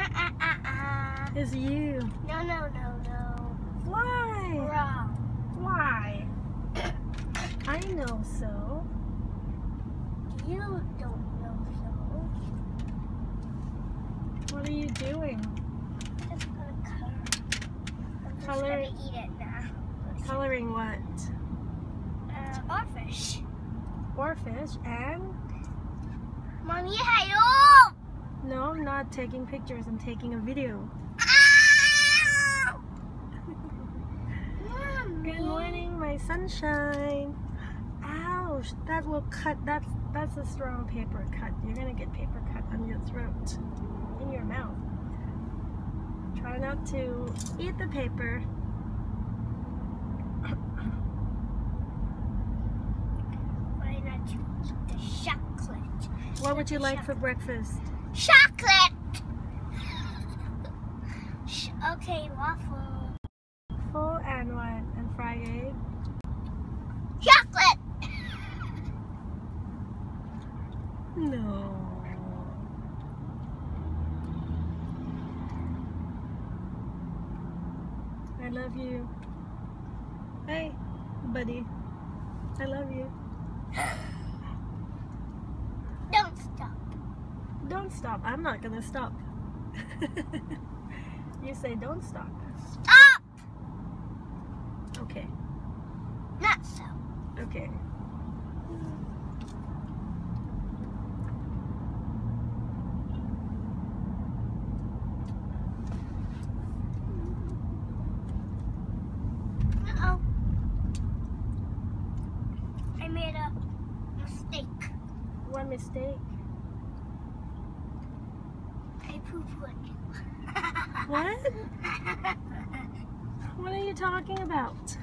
It's you. No, no, no, no. Why? Wrong. Why? I know so. You don't know so. What are you doing? Just gonna color. I'm just gonna eat it now. Coloring what? Uh, barfish. Oarfish and Mommy, hello! Not taking pictures. I'm taking a video. Good morning, my sunshine. Ouch! That will cut. That's that's a strong paper cut. You're gonna get paper cut on your throat, in your mouth. Try not to eat the paper. Why not eat the chocolate? What would you like for breakfast? Chocolate! Sh- okay, waffle. Full and what? And fried egg. Chocolate! No. I love you. Hey, buddy. I love you. Don't stop. Don't stop. I'm not gonna stop. you say don't stop. Stop! Okay. Not so. Okay. Uh-oh. I made a mistake. One mistake. I poo-pooed. What? What are you talking about?